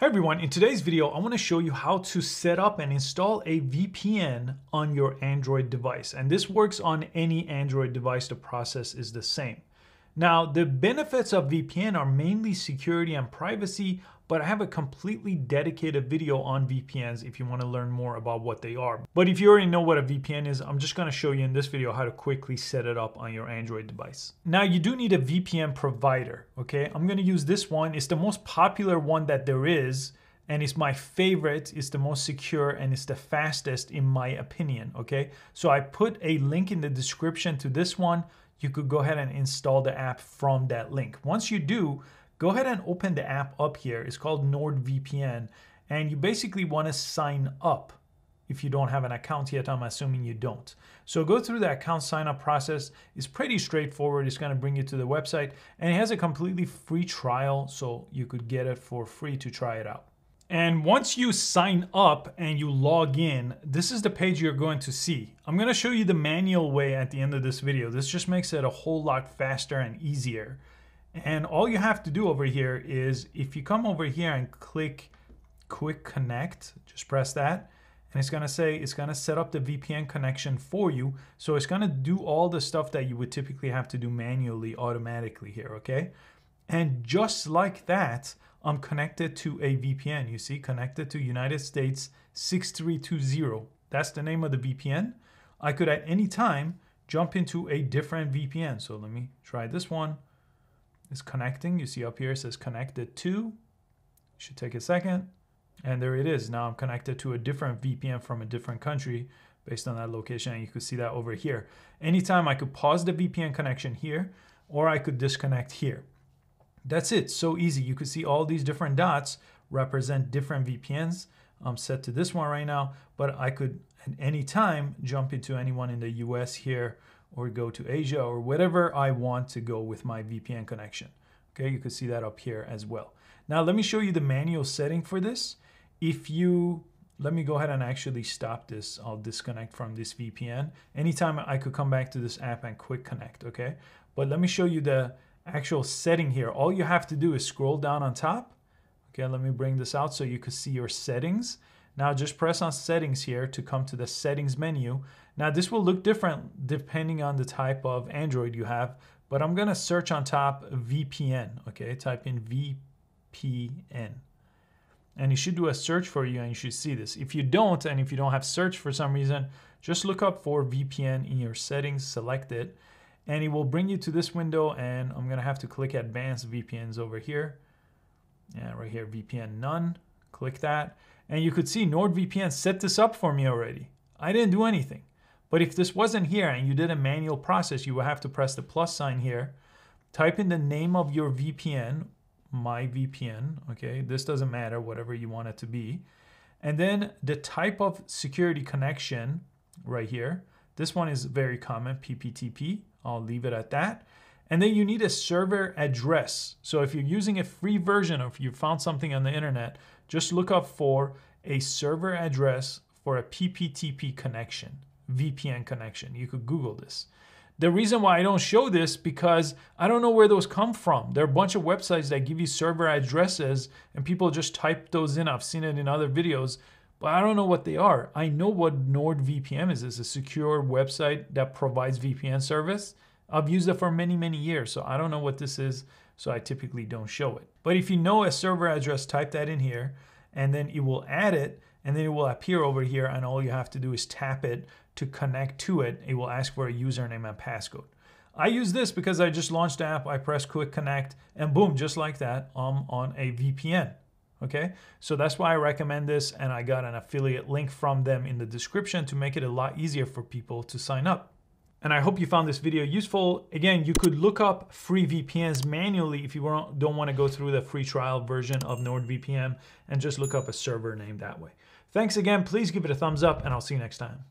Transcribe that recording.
Hi everyone, in today's video I want to show you how to set up and install a VPN on your Android device. And this works on any Android device, the process is the same. Now, the benefits of VPN are mainly security and privacy, but I have a completely dedicated video on VPNs if you want to learn more about what they are. But if you already know what a VPN is, I'm just going to show you in this video how to quickly set it up on your Android device. Now, you do need a VPN provider, okay? I'm going to use this one. It's the most popular one that there is and it's my favorite, it's the most secure, and it's the fastest in my opinion, okay? So I put a link in the description to this one you could go ahead and install the app from that link. Once you do, go ahead and open the app up here. It's called NordVPN. And you basically want to sign up if you don't have an account yet. I'm assuming you don't. So go through the account sign up process. It's pretty straightforward. It's going to bring you to the website and it has a completely free trial. So you could get it for free to try it out. And once you sign up and you log in, this is the page you're going to see. I'm gonna show you the manual way at the end of this video. This just makes it a whole lot faster and easier. And all you have to do over here is if you come over here and click quick connect, just press that. And it's gonna say, it's gonna set up the VPN connection for you. So it's gonna do all the stuff that you would typically have to do manually automatically here, okay? And just like that, I'm connected to a VPN. You see, connected to United States 6320. That's the name of the VPN. I could at any time jump into a different VPN. So let me try this one. It's connecting. You see up here says connected to. Should take a second. And there it is. Now I'm connected to a different VPN from a different country based on that location. And you could see that over here. Anytime I could pause the VPN connection here, or I could disconnect here. That's it, so easy. You could see all these different dots represent different VPNs. I'm set to this one right now, but I could at any time jump into anyone in the US here or go to Asia or whatever I want to go with my VPN connection. Okay, you could see that up here as well. Now let me show you the manual setting for this. If you, let me go ahead and actually stop this. I'll disconnect from this VPN. Anytime I could come back to this app and quick connect, okay? But let me show you the actual setting here, all you have to do is scroll down on top. Okay, let me bring this out so you can see your settings. Now just press on settings here to come to the settings menu. Now this will look different depending on the type of Android you have, but I'm gonna search on top VPN, okay? Type in VPN. And it should do a search for you and you should see this. If you don't, and if you don't have search for some reason, just look up for VPN in your settings, select it, and it will bring you to this window and I'm gonna have to click advanced VPNs over here. Yeah, right here, VPN none, click that. And you could see NordVPN set this up for me already. I didn't do anything. But if this wasn't here and you did a manual process, you would have to press the plus sign here, type in the name of your VPN, my VPN, okay? This doesn't matter, whatever you want it to be. And then the type of security connection right here. This one is very common, PPTP. I'll leave it at that. And then you need a server address. So if you're using a free version or if you found something on the internet, just look up for a server address for a PPTP connection, VPN connection. You could Google this. The reason why I don't show this because I don't know where those come from. There are a bunch of websites that give you server addresses and people just type those in. I've seen it in other videos but I don't know what they are. I know what NordVPN is. It's a secure website that provides VPN service. I've used it for many, many years, so I don't know what this is, so I typically don't show it. But if you know a server address, type that in here, and then it will add it, and then it will appear over here, and all you have to do is tap it to connect to it. It will ask for a username and passcode. I use this because I just launched the app, I press quick connect, and boom, just like that, I'm on a VPN okay? So that's why I recommend this and I got an affiliate link from them in the description to make it a lot easier for people to sign up. And I hope you found this video useful. Again, you could look up free VPNs manually if you don't want to go through the free trial version of NordVPN and just look up a server name that way. Thanks again. Please give it a thumbs up and I'll see you next time.